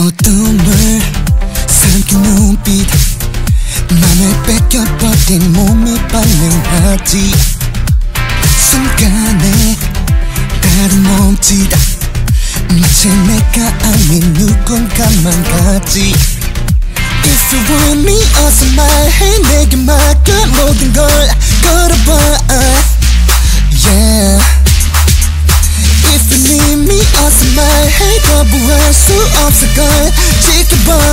어떤 널 삼킨 눈빛 맘을 뺏겨버린 몸이 반응하지 순간에 다른 몸짓 마치 내가 아닌 누군가만 같지 If you want me 어서 말해 내게 맡겨 모든 걸 걸어봐 Yeah If you need me 어서 말해 거부할 수 없을 걸 지켜봐